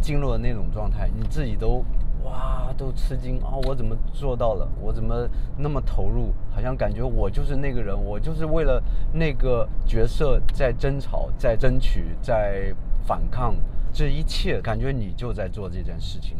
进入了那种状态，你自己都哇都吃惊啊！我怎么做到了？我怎么那么投入？好像感觉我就是那个人，我就是为了那个角色在争吵、在争取、在反抗，这一切感觉你就在做这件事情。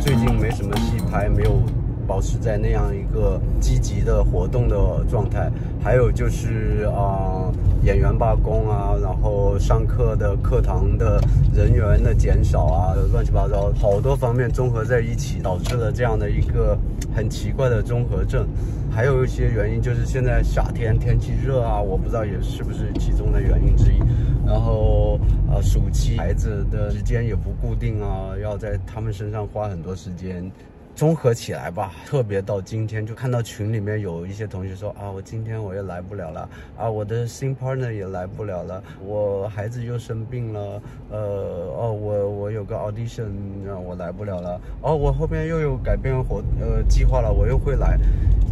最近没什么戏拍，没有。保持在那样一个积极的活动的状态，还有就是啊，演员罢工啊，然后上课的课堂的人员的减少啊，乱七八糟好多方面综合在一起，导致了这样的一个很奇怪的综合症。还有一些原因就是现在夏天天气热啊，我不知道也是不是其中的原因之一。然后呃，暑期孩子的时间也不固定啊，要在他们身上花很多时间。综合起来吧，特别到今天就看到群里面有一些同学说啊，我今天我也来不了了啊，我的新 partner 也来不了了，我孩子又生病了，呃，哦，我我有个 audition 我来不了了，哦，我后面又有改变活呃计划了，我又会来，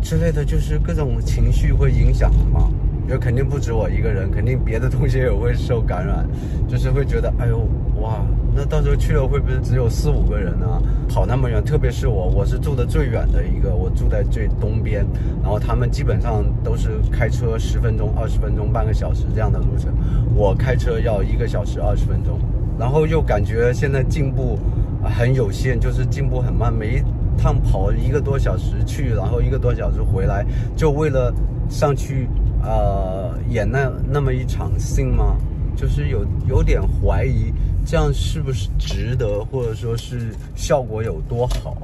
之类的就是各种情绪会影响嘛。因为肯定不止我一个人，肯定别的同学也会受感染，就是会觉得，哎呦，哇，那到时候去了会不会只有四五个人呢？跑那么远，特别是我，我是住的最远的一个，我住在最东边，然后他们基本上都是开车十分钟、二十分钟、半个小时这样的路程，我开车要一个小时二十分钟，然后又感觉现在进步很有限，就是进步很慢，每一趟跑一个多小时去，然后一个多小时回来，就为了上去。呃，演那那么一场戏吗？就是有有点怀疑，这样是不是值得，或者说是效果有多好？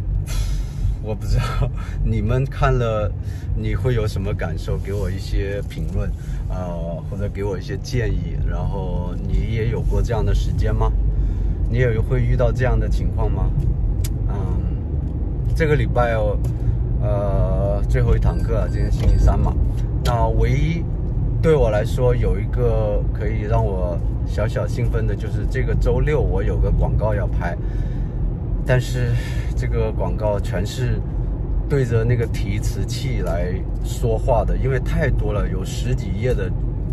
我不知道，你们看了你会有什么感受？给我一些评论，呃，或者给我一些建议。然后你也有过这样的时间吗？你也会遇到这样的情况吗？嗯，这个礼拜哦。呃，最后一堂课，今天星期三嘛。那唯一对我来说有一个可以让我小小兴奋的，就是这个周六我有个广告要拍。但是这个广告全是对着那个提词器来说话的，因为太多了，有十几页的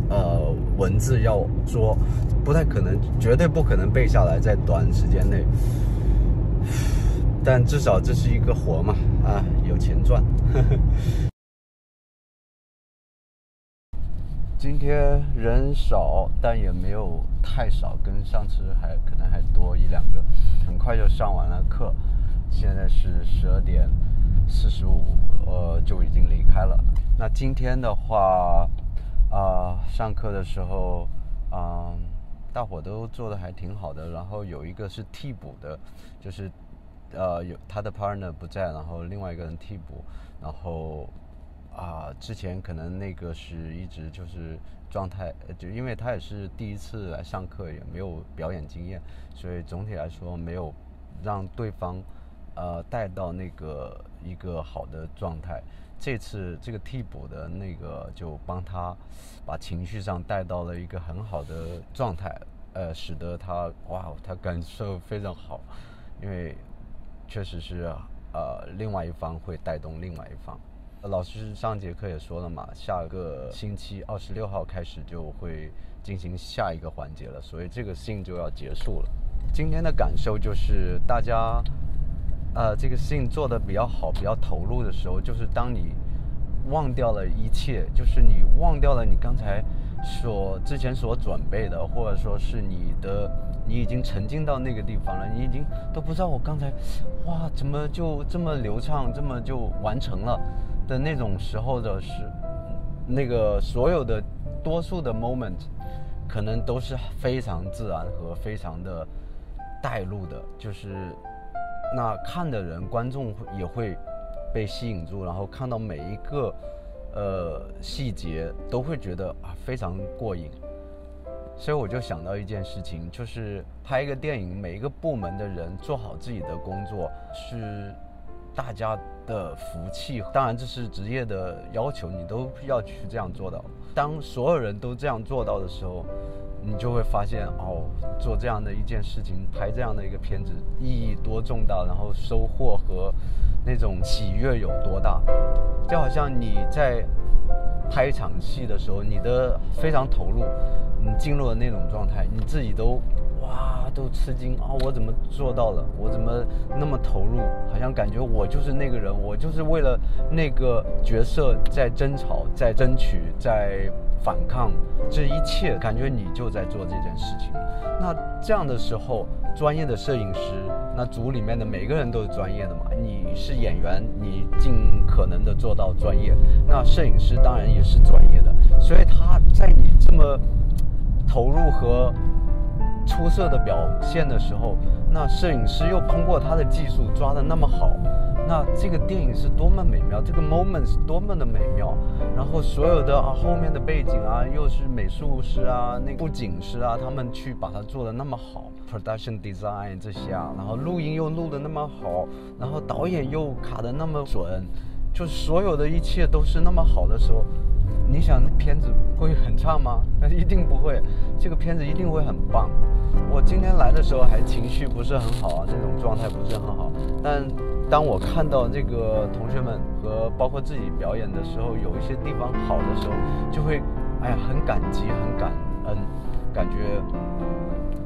呃文字要说，不太可能，绝对不可能背下来，在短时间内。但至少这是一个活嘛，啊，有钱赚。今天人少，但也没有太少，跟上次还可能还多一两个。很快就上完了课，现在是十二点四十五，呃，就已经离开了。那今天的话，啊，上课的时候，啊，大伙都做的还挺好的。然后有一个是替补的，就是。呃，有他的 partner 不在，然后另外一个人替补，然后啊，之前可能那个是一直就是状态，就因为他也是第一次来上课，也没有表演经验，所以总体来说没有让对方呃带到那个一个好的状态。这次这个替补的那个就帮他把情绪上带到了一个很好的状态，呃，使得他哇，他感受非常好，因为。确实是，呃，另外一方会带动另外一方。老师上节课也说了嘛，下个星期二十六号开始就会进行下一个环节了，所以这个信就要结束了。今天的感受就是，大家，呃，这个信做的比较好、比较投入的时候，就是当你忘掉了一切，就是你忘掉了你刚才所之前所准备的，或者说是你的。你已经沉浸到那个地方了，你已经都不知道我刚才，哇，怎么就这么流畅，这么就完成了的那种时候的是，那个所有的多数的 moment，可能都是非常自然和非常的带入的，就是那看的人观众也会被吸引住，然后看到每一个呃细节都会觉得啊非常过瘾。所以我就想到一件事情，就是拍一个电影，每一个部门的人做好自己的工作是大家的福气。当然，这是职业的要求，你都要去这样做到。当所有人都这样做到的时候，你就会发现，哦，做这样的一件事情，拍这样的一个片子，意义多重大，然后收获和那种喜悦有多大。就好像你在拍一场戏的时候，你的非常投入。你进入了那种状态，你自己都哇都吃惊啊！我怎么做到了？我怎么那么投入？好像感觉我就是那个人，我就是为了那个角色在争吵、在争取、在反抗，这一切感觉你就在做这件事情。那这样的时候，专业的摄影师，那组里面的每个人都是专业的嘛？你是演员，你尽可能的做到专业，那摄影师当然也是专业的，所以他在你这么。投入和出色的表现的时候，那摄影师又通过他的技术抓的那么好，那这个电影是多么美妙，这个 moment 是多么的美妙。然后所有的啊后面的背景啊，又是美术师啊、那布景师啊，他们去把它做的那么好，production design 这些啊，然后录音又录的那么好，然后导演又卡的那么准，就所有的一切都是那么好的时候。你想片子会很差吗？那一定不会，这个片子一定会很棒。我今天来的时候还情绪不是很好啊，这种状态不是很好。但当我看到这个同学们和包括自己表演的时候，有一些地方好的时候，就会哎呀很感激、很感恩，感觉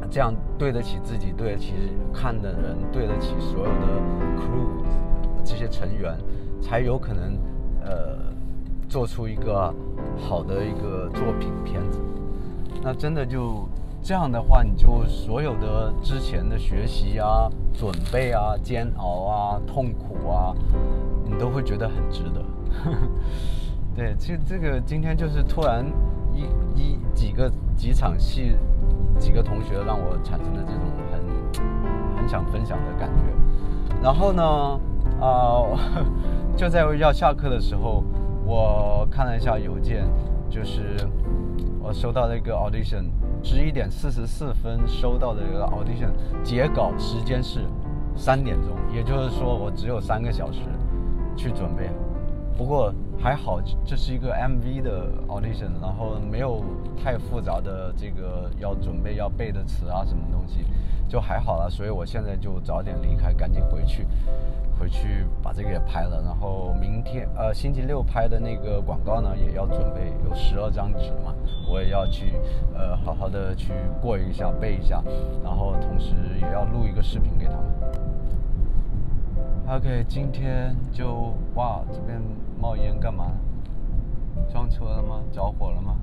这样对得起自己，对得起看的人，对得起所有的 crew 这些成员，才有可能呃做出一个。好的一个作品片子，那真的就这样的话，你就所有的之前的学习啊、准备啊、煎熬啊、痛苦啊，你都会觉得很值得。对，其实这个今天就是突然一一几个几场戏，几个同学让我产生了这种很很想分享的感觉。然后呢，啊，就在要下课的时候。我看了一下邮件，就是我收到那个 audition，十一点四十四分收到的一个 audition，截稿时间是三点钟，也就是说我只有三个小时去准备。不过还好，这是一个 MV 的 audition，然后没有太复杂的这个要准备要背的词啊什么东西，就还好了。所以我现在就早点离开，赶紧回去。回去把这个也拍了，然后明天呃星期六拍的那个广告呢也要准备，有十二张纸嘛，我也要去呃好好的去过一下背一下，然后同时也要录一个视频给他们。OK，今天就哇这边冒烟干嘛？撞车了吗？着火了吗？